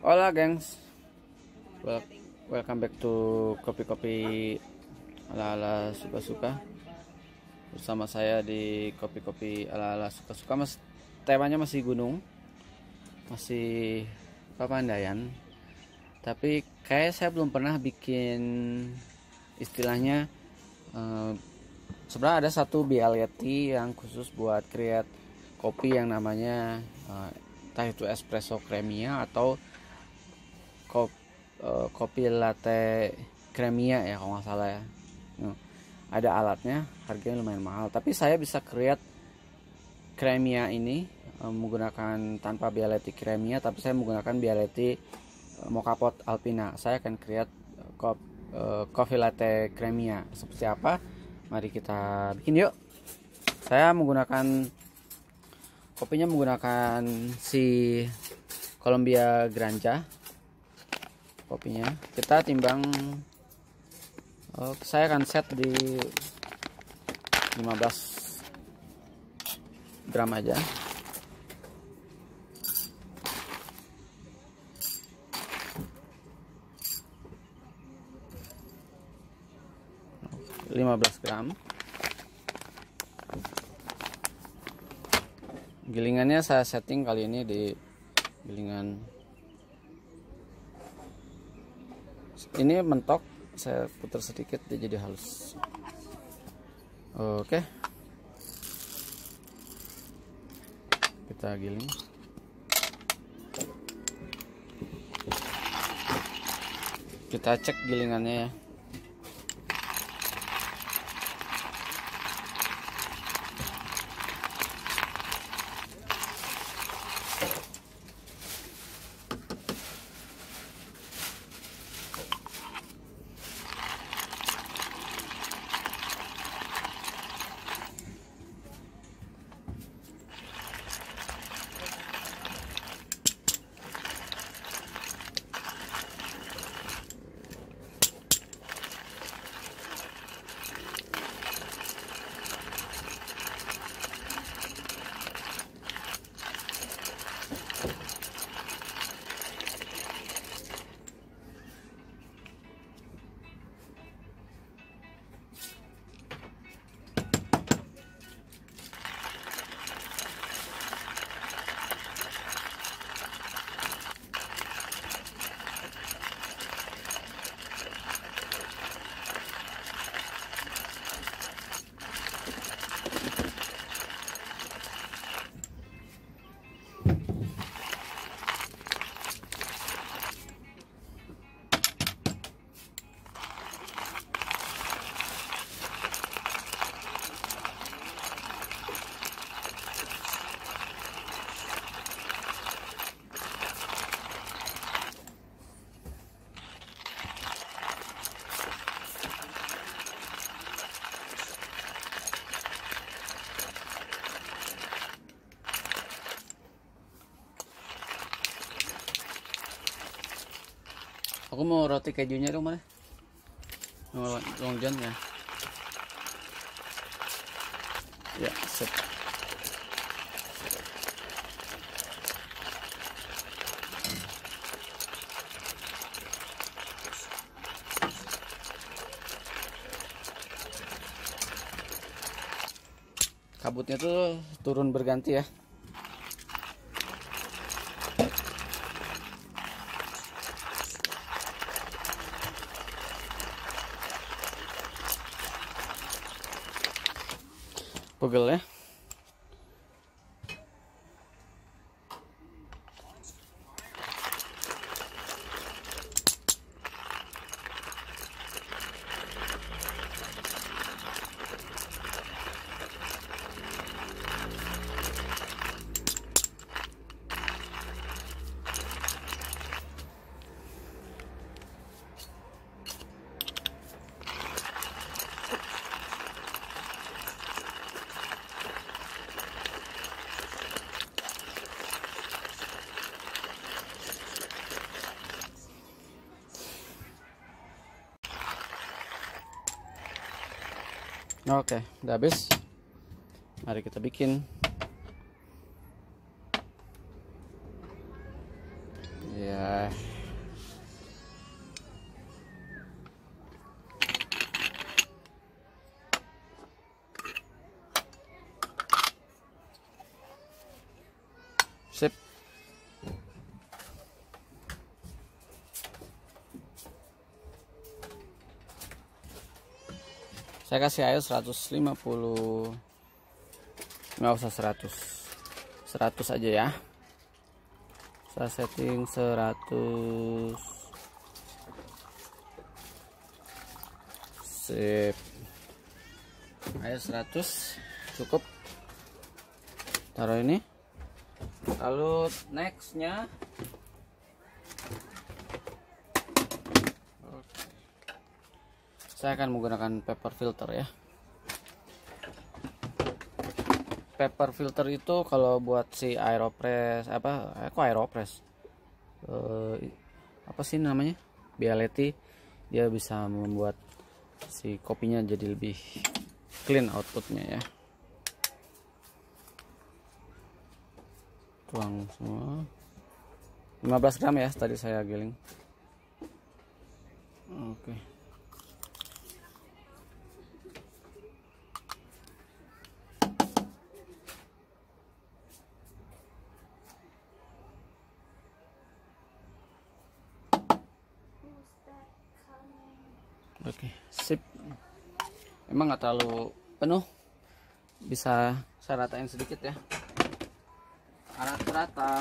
Hola gengs. Wel- Welcome back to Kopi-Kopi ala-ala suka-suka. Bersama saya di Kopi-Kopi ala-ala suka-suka. Mas Temanya masih gunung. Masih Papandayan Tapi kayak saya belum pernah bikin Istilahnya eh, Sebenarnya ada satu bialetti yang khusus buat create kopi yang namanya eh, entah itu espresso cremia atau kop, eh, kopi latte cremia ya kalau nggak salah ya. Nah, ada alatnya harganya lumayan mahal. Tapi saya bisa create cremia ini eh, menggunakan tanpa bialetti cremia tapi saya menggunakan bialetti eh, mocha pot alpina. Saya akan create eh, kop, eh, coffee latte cremia seperti apa? Mari kita bikin yuk. Saya menggunakan kopinya menggunakan si Columbia Granja kopinya. Kita timbang oh, saya akan set di 15 gram aja. lima belas gram. Gilingannya saya setting kali ini di gilingan ini mentok saya putar sedikit dia jadi halus. Oke. Kita giling. Kita cek gilingannya ya Aku mau roti kejunya dong mana? Mau long john ya? Ya, sip. Kabutnya tuh turun berganti ya. Pegel ya. Oke, udah habis. Mari kita bikin. Saya kasih air 150 nggak usah 100 100 aja ya. Saya setting 100 sip. Air 100 cukup. Taruh ini. Lalu nextnya saya akan menggunakan paper filter ya. Paper filter itu kalau buat si aeropress apa eh, kok aeropress? Uh, apa sih namanya? Bialetti dia bisa membuat si kopinya jadi lebih clean outputnya ya. Tuang semua. 15 gram ya tadi saya giling. Oke. okay. Oke, sip. Emang terlalu penuh. Bisa saya ratain sedikit ya. Alat perata.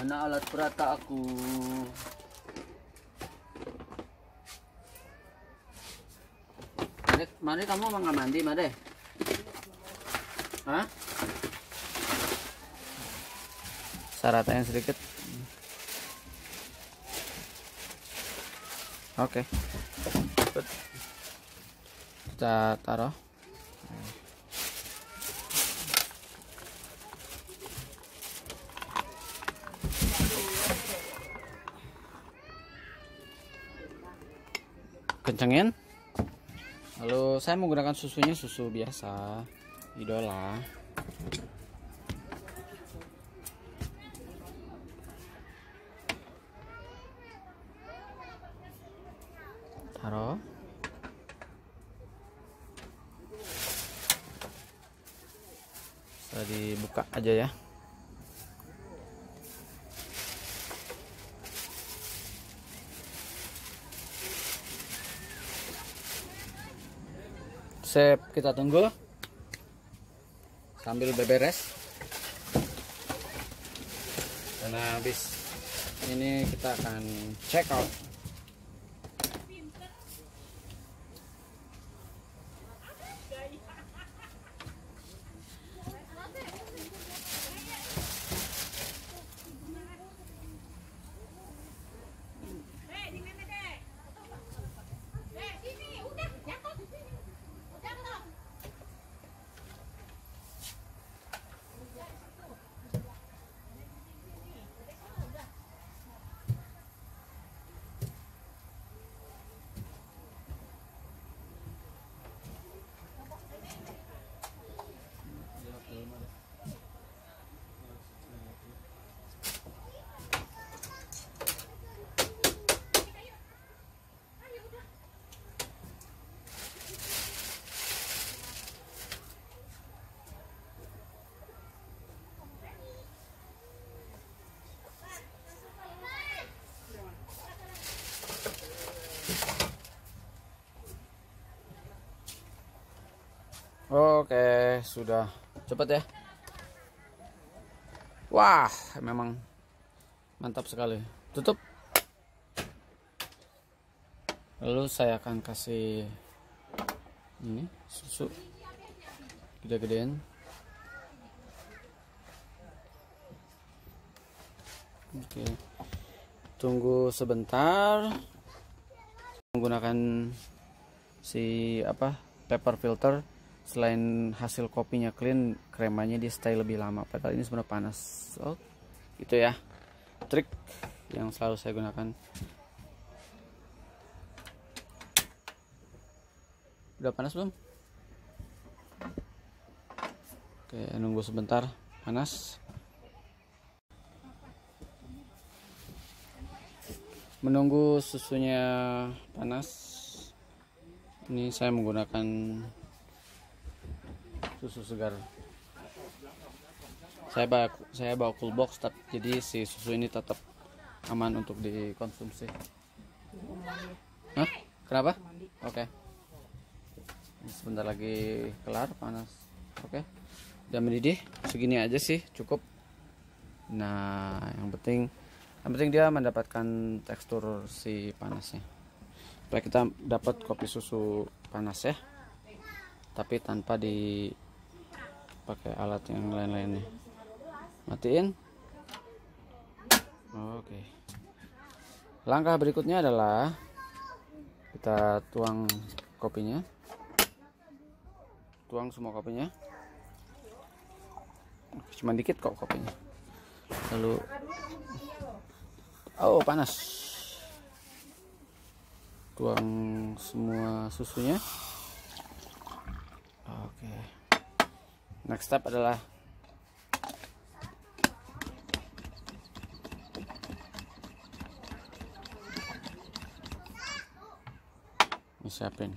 Mana alat perata aku? Made kamu mau nggak mandi, Made? Hah? Saya ratain sedikit. Oke. Okay. Kita taruh. Kencengin. Lalu saya menggunakan susunya susu biasa, idola. taruh bisa dibuka aja ya. Sip kita tunggu. Sambil beberes karena habis ini kita akan check out Oke, sudah cepat ya. Wah, memang mantap sekali. Tutup. Lalu saya akan kasih ini susu gede-gedean. Oke. Tunggu sebentar. Menggunakan si apa? paper filter selain hasil kopinya clean kremanya dia stay lebih lama padahal ini sebenarnya panas. Oh itu ya. Trik yang selalu saya gunakan. Udah panas belum? Oke nunggu sebentar. Panas. Menunggu susunya panas. Ini saya menggunakan susu segar saya bawa saya bawa cool box tapi jadi si susu ini tetap aman untuk dikonsumsi Hah? Kenapa? Oke. Ini Sebentar lagi kelar panas. Oke. Udah mendidih, segini aja sih cukup. Nah, yang penting yang penting dia mendapatkan tekstur si panasnya. Supaya kita dapat kopi susu panas ya. Tapi tanpa di pakai alat yang lain-lainnya. Matiin. Oke. Langkah berikutnya adalah kita tuang kopinya. Tuang semua kopinya. Cuma dikit kok kopinya. Lalu Oh, panas. Tuang semua susunya. Oke. Next step adalah siapin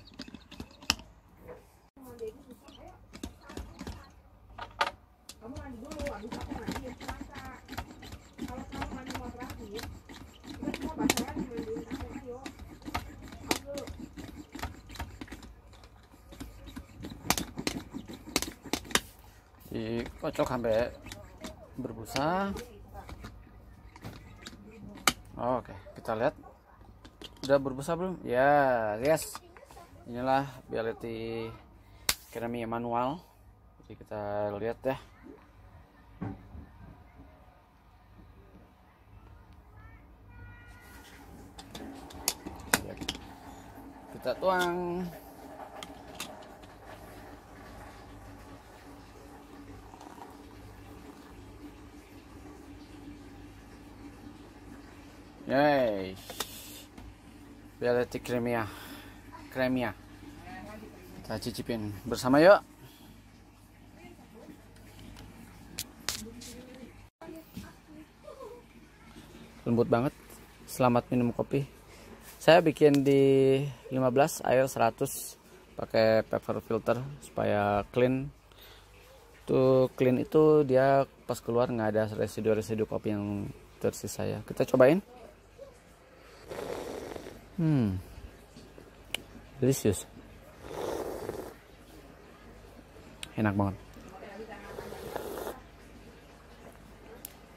dikocok sampai berbusa. Oke kita lihat. Udah berbusa belum? Ya yes. Inilah reality keramik manual jadi kita lihat ya. Kita tuang Yay. Reality kremia. Kremia. Kita cicipin bersama yuk. Lembut banget. Selamat minum kopi. Saya bikin di 15 air 100 pakai paper filter supaya clean. Tuh clean itu dia pas keluar nggak ada residu-residu kopi yang tersisa ya. Kita cobain hmm. Delicious. Enak banget.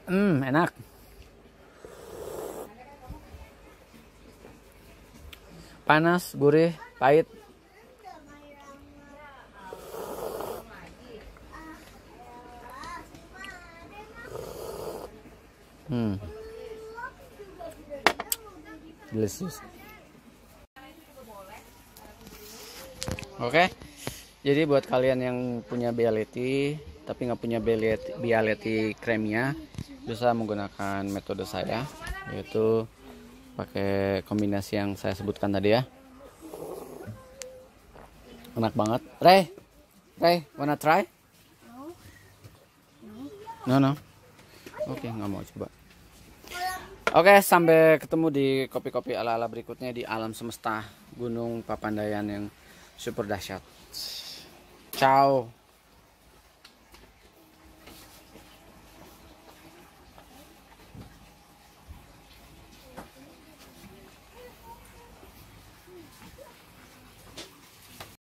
Hmm enak. Panas gurih pahit. Hmm. Delicious Oke. Jadi buat kalian yang punya Bialetti tapi nggak punya Bialetti kremnya bisa menggunakan metode saya yaitu pakai kombinasi yang saya sebutkan tadi ya. Enak banget. Ray, Ray, wanna try? No, no. Oke, okay, nggak mau coba. Oke, okay, sampai ketemu di kopi-kopi ala-ala berikutnya di alam semesta Gunung Papandayan yang super dahsyat. Ciao.